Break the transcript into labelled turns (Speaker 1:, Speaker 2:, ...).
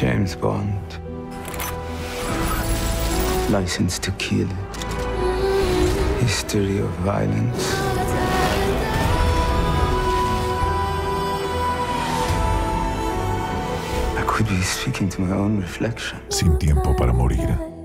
Speaker 1: James Bond. License to kill. History of violence. I could be speaking to my own reflection.
Speaker 2: Sin tiempo para morir.